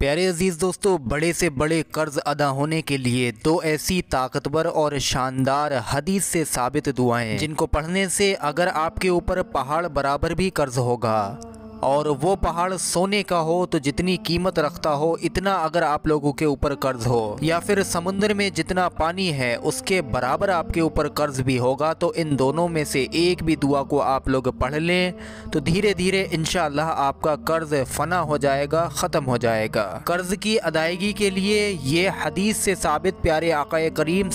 प्यारे अज़ीज़ दोस्तों, बड़े से बड़े कर्ज़ अदा होने के लिए दो ऐसी ताकतवर और शानदार हदीस से साबित दुआएँ, जिनको पढ़ने से अगर आपके ऊपर पहाड़ बराबर भी कर्ज़ होगा। और वो पहाड़ सोने का हो तो जितनी कीमत रखता हो, इतना अगर आप लोगों के ऊपर कर्ज हो। या फिर समुद्र में जितना पानी है, उसके बराबर आपके ऊपर कर्ज भी होगा तो इन दोनों में से एक भी दुआ को आप लोग पढ़ लें तो धीरे धीरे इनशाला आपका कर्ज फना हो जाएगा, ख़त्म हो जाएगा। कर्ज की अदायगी के लिए ये हदीस से साबित प्यारे आका करीम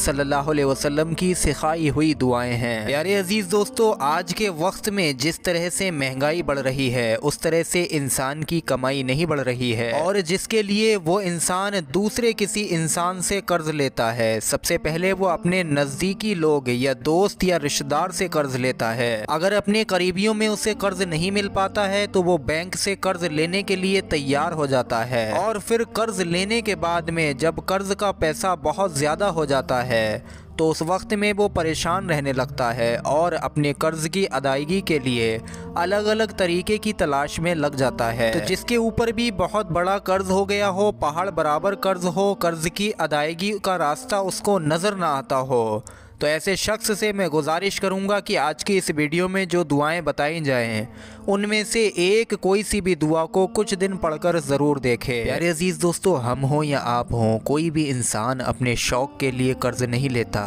वसल्लम की सिखाई हुई दुआएँ हैं। प्यारे अज़ीज़ दोस्तों, आज के वक्त में जिस तरह से महँगाई बढ़ रही है, उस तरह से इंसान की कमाई नहीं बढ़ रही है। और जिसके लिए वो इंसान दूसरे किसी इंसान से कर्ज लेता है, सबसे पहले वो अपने नज़दीकी लोग या दोस्त या रिश्तेदार से कर्ज लेता है। अगर अपने करीबियों में उसे कर्ज नहीं मिल पाता है तो वो बैंक से कर्ज लेने के लिए तैयार हो जाता है। और फिर कर्ज लेने के बाद में जब कर्ज का पैसा बहुत ज़्यादा हो जाता है तो उस वक्त में वो परेशान रहने लगता है और अपने कर्ज की अदायगी के लिए अलग अलग तरीके की तलाश में लग जाता है। तो जिसके ऊपर भी बहुत बड़ा कर्ज हो गया हो, पहाड़ बराबर कर्ज हो, कर्ज की अदायगी का रास्ता उसको नज़र ना आता हो तो ऐसे शख्स से मैं गुजारिश करूँगा कि आज की इस वीडियो में जो दुआएँ बताई जाएँ उनमें से एक कोई सी भी दुआ को कुछ दिन पढ़कर ज़रूर देखें। प्यारे अज़ीज़ दोस्तों, हम हों या आप हों, कोई भी इंसान अपने शौक़ के लिए कर्ज़ नहीं लेता।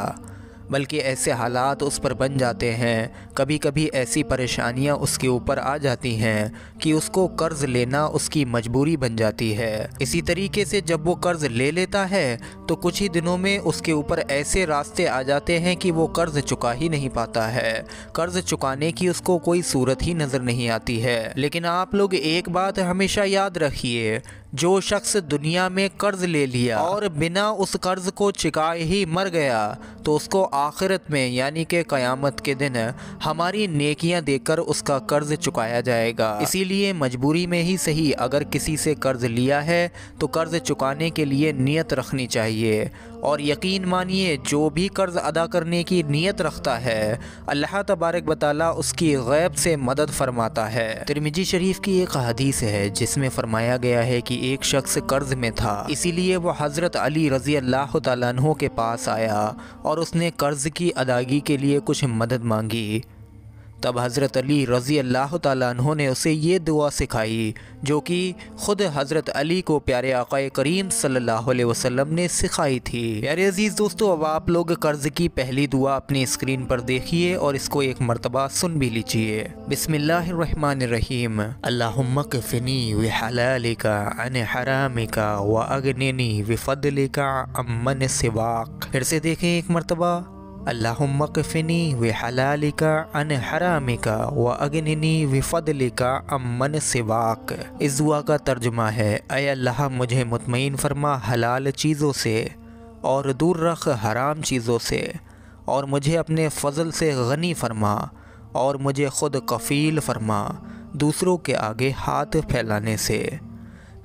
बल्कि ऐसे हालात उस पर बन जाते हैं। कभी कभी ऐसी परेशानियाँ उसके ऊपर आ जाती हैं कि उसको कर्ज़ लेना उसकी मजबूरी बन जाती है। इसी तरीके से जब वो कर्ज़ ले लेता है तो कुछ ही दिनों में उसके ऊपर ऐसे रास्ते आ जाते हैं कि वो कर्ज़ चुका ही नहीं पाता है। कर्ज़ चुकाने की उसको कोई सूरत ही नज़र नहीं आती है। लेकिन आप लोग एक बात हमेशा याद रखिए जो शख्स दुनिया में कर्ज ले लिया और बिना उस कर्ज को चुकाए ही मर गया तो उसको आखिरत में यानी कि क़यामत के दिन हमारी नेकियाँ देकर उसका कर्ज चुकाया जाएगा। इसीलिए मजबूरी में ही सही अगर किसी से कर्ज लिया है तो कर्ज चुकाने के लिए नियत रखनी चाहिए। और यकीन मानिए जो भी कर्ज अदा करने की नीयत रखता है अल्लाह तबारक बताला उसकी गैब से मदद फरमाता है। तिरमिजी शरीफ की एक हदीस है जिसमें फरमाया गया है कि एक शख्स कर्ज में था। इसीलिए वो हज़रत अली रज़ी अल्लाह तु के पास आया और उसने कर्ज़ की अदायगी के लिए कुछ मदद मांगी। तब हज़रत अली रज़ी अल्लाह तु ने उसे ये दुआ सिखाई, जो कि ख़ुद हज़रत अली को प्यारे आका करीम सल्लल्लाहु अलैहि वसल्लम ने सिखाई थी। प्यारे अज़ीज़ दोस्तों, अब आप लोग कर्ज़ की पहली दुआ अपनी स्क्रीन पर देखिए और इसको एक मरतबा सुन भी लीजिए। बिसमीम व फिर से देखें एक मरतबा। अल्लाफ़नी व हलालिका अन हरामिका व अग्नि व फदलिका अमन सिवाक इस दुआ का तर्जुमा है अय अल्लाह मुझे मुतमिन फरमा हलाल चीज़ों से और दूर रख हराम चीज़ों से और मुझे अपने फ़ज़ल से गनी फरमा और मुझे ख़ुद कफ़ील फरमा दूसरों के आगे हाथ फैलाने से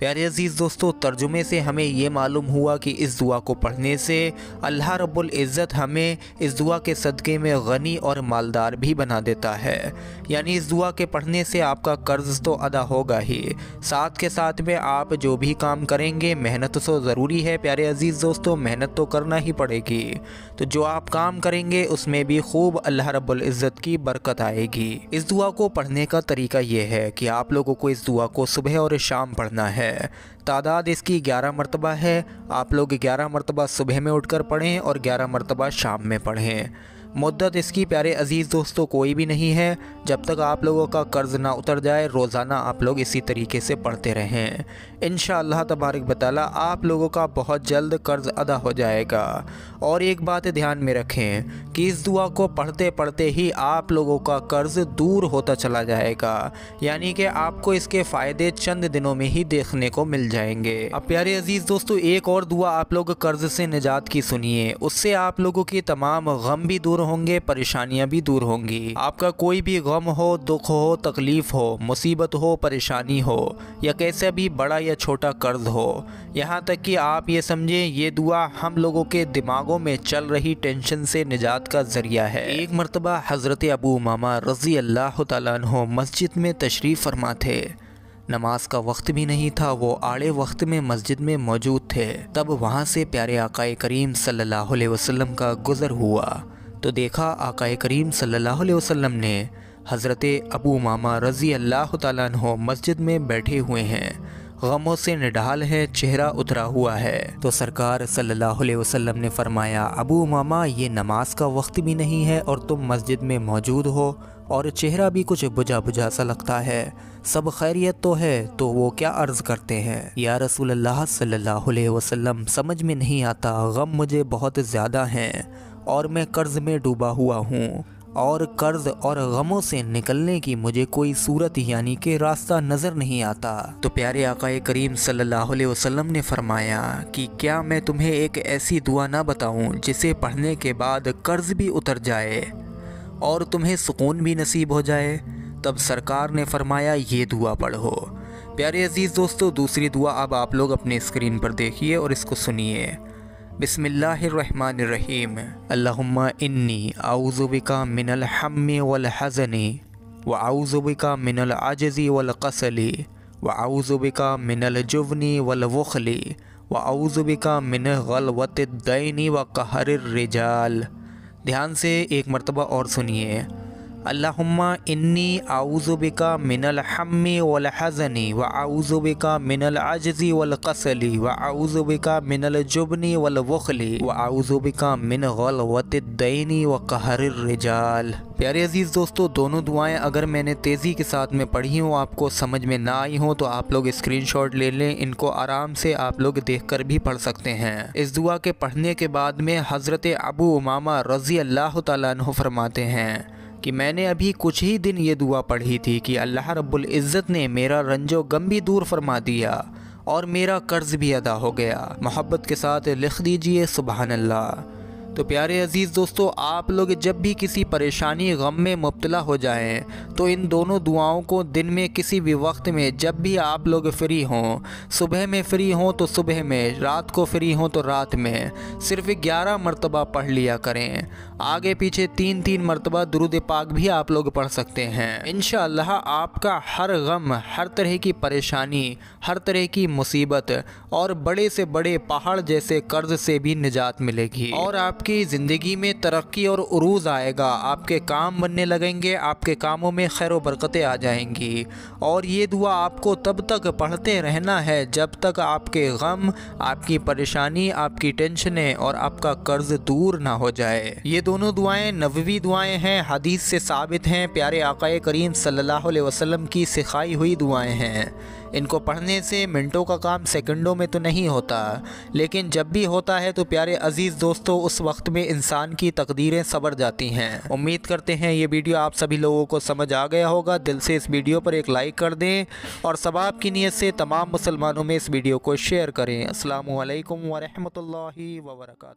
प्यारे अज़ीज़ दोस्तों, तर्जुमे से हमें ये मालूम हुआ कि इस दुआ को पढ़ने से अल्लाह रब्बुल इज़्ज़त हमें इस दुआ के सदक़े में गनी और मालदार भी बना देता है। यानी इस दुआ के पढ़ने से आपका कर्ज़ तो अदा होगा ही। साथ के साथ में आप जो भी काम करेंगे, मेहनत तो ज़रूरी है प्यारे अज़ीज़ दोस्तों, मेहनत तो करना ही पड़ेगी। तो जो आप काम करेंगे, उसमें भी खूब अल्लाह रब्बुल इज़्ज़त की बरकत आएगी। इस दुआ को पढ़ने का तरीका ये है कि आप लोगों को इस दुआ को सुबह और शाम पढ़ना है। है तादाद इसकी ग्यारह मरतबा है। आप लोग ग्यारह मरतबा सुबह में उठकर पढ़ें और ग्यारह मरतबा शाम में पढ़ें। मुद्दत इसकी, प्यारे अज़ीज़ दोस्तों, कोई भी नहीं है। जब तक आप लोगों का कर्ज़ ना उतर जाए, रोज़ाना आप लोग इसी तरीके से पढ़ते रहें। इन तबारक बताला, आप लोगों का बहुत जल्द कर्ज़ अदा हो जाएगा। और एक बात ध्यान में रखें कि इस दुआ को पढ़ते पढ़ते ही आप लोगों का कर्ज़ दूर होता चला जाएगा। यानी कि आपको इसके फ़ायदे चंद दिनों में ही देखने को मिल जाएँगे। अब प्यारे अज़ीज़ दोस्तों, एक और दुआ आप लोग कर्ज़ से निजात की सुनिए। उससे आप लोगों की तमाम गम भी दूर होंगे, परेशानियाँ भी दूर होंगी। आपका कोई भी गम हो, दुख हो, तकलीफ़ हो, मुसीबत हो, परेशानी हो, या कैसे भी बड़ा या छोटा कर्ज हो, यहाँ तक कि आप ये समझें, ये दुआ हम लोगों के दिमागों में चल रही टेंशन से निजात का ज़रिया है। एक मरतबा हज़रत अबू मामा रज़ी अल्लाह तु मस्जिद में तशरीफ़ फरमा थे नमाज़ का वक्त भी नहीं था, वो आड़े वक्त में मस्जिद में मौजूद थे। तब वहाँ से प्यारे आकाए करीम सल्लल्लाहु अलैहि वसल्लम का गुज़र हुआ। तो देखा आकाए करीम सल्लल्लाहु अलैहि वसल्लम ने हज़रत अबू मामा रज़ी अल्लाह तहो मस्जिद में बैठे हुए हैं। गमों से निढाल है, चेहरा उतरा हुआ है। तो सरकार सल्लल्लाहु अलैहि वसल्लम ने फरमाया, अबू मामा ये नमाज़ का वक्त भी नहीं है और तुम मस्जिद में मौजूद हो और चेहरा भी कुछ बुझा बुझा सा लगता है। सब खैरियत तो है तो वो क्या अर्ज़ करते हैं? या रसूल अल्लाह सल्लल्लाहु अलैहि वसल्लम, समझ में नहीं आता, गम मुझे बहुत ज़्यादा हैं। और मैं कर्ज़ में डूबा हुआ हूँ। और कर्ज और गमों से निकलने की मुझे कोई सूरत यानी कि रास्ता नज़र नहीं आता। तो प्यारे आकाए करीम सल्लल्लाहु अलैहि वसल्लम ने फरमाया कि क्या मैं तुम्हें एक ऐसी दुआ ना बताऊँ जिसे पढ़ने के बाद कर्ज भी उतर जाए और तुम्हें सुकून भी नसीब हो जाए? तब सरकार ने फरमाया, ये दुआ पढ़ो। प्यारे अज़ीज़ दोस्तों, दूसरी दुआ अब आप लोग अपने स्क्रीन पर देखिए और इसको सुनिए। बिसमीम इन्नी आउज़ुबिका मिनल हम्मी वल हज़नी, व आउज़ुबिका मिनल आजज़ी वल कसली, व आउज़ुबिका मिनल जुवनी वल वखली, व आउज़ुबिका मिन गलवत दैनी व कहर रिजाल। ध्यान से एक मरतबा और सुनिए। अल्लाहुम्मा इन्नी आउज़ुबिका मिनल हम्मी वल हज़नी व आउज़ुबिका मिनल अजज़ी वल कसली व आउज़ुबिका मिनल जुबनी वल वखली व आउज़ुबिका मिन गलवत दैनी व कहर रिजाल प्यारे अज़ीज़ दोस्तों दोनों दुआएँ अगर मैंने तेज़ी के साथ में पढ़ी हूँ आपको समझ में ना आई हो तो आप लोग स्क्रीनशॉट ले लें इनको आराम से आप लोग देख कर भी पढ़ सकते हैं इस दुआ के पढ़ने के बाद में हज़रत अबू उमामा रज़ी अल्लाह तु फरमाते हैं कि मैंने अभी कुछ ही दिन ये दुआ पढ़ी थी कि अल्लाह रब्बुल इज़्ज़त ने मेरा रंजो गम भी दूर फरमा दिया और मेरा कर्ज़ भी अदा हो गया। मोहब्बत के साथ लिख दीजिए सुबहान अल्लाह तो प्यारे अज़ीज़ दोस्तों, आप लोग जब भी किसी परेशानी, गम में मुबतला हो जाएँ तो इन दोनों दुआओं को दिन में किसी भी वक्त में जब भी आप लोग फ्री हों, सुबह में फ्री हों तो सुबह में, रात को फ्री हों तो रात में, सिर्फ़ ग्यारह मरतबा पढ़ लिया करें। आगे पीछे तीन तीन मरतबा दरुद पाक भी आप लोग पढ़ सकते हैं। इन आपका हर गम, हर तरह की परेशानी, हर तरह की मुसीबत और बड़े से बड़े पहाड़ जैसे कर्ज से भी निजात मिलेगी। और आप आपकी ज़िंदगी में तरक्की और उरूज आएगा। आपके काम बनने लगेंगे, आपके कामों में खैर बरकतें आ जाएँगी। और ये दुआ आपको तब तक पढ़ते रहना है जब तक आपके गम, आपकी परेशानी, आपकी टेंशनें और आपका कर्ज दूर ना हो जाए। ये दोनों दुआएँ नबवी दुआएँ हैं, हदीस से साबित हैं। प्यारे आकाए करीम सल्लल्लाहु अलैहि वसल्लम की सिखाई हुई दुआएँ हैं। इनको पढ़ने से मिनटों का काम सेकंडों में तो नहीं होता। लेकिन जब भी होता है तो प्यारे अज़ीज़ दोस्तों, उस वक्त में इंसान की तकदीरें सबर जाती हैं। उम्मीद करते हैं ये वीडियो आप सभी लोगों को समझ आ गया होगा। दिल से इस वीडियो पर एक लाइक कर दें और सबाब की नीयत से तमाम मुसलमानों में इस वीडियो को शेयर करें। असल वरहमल वर्का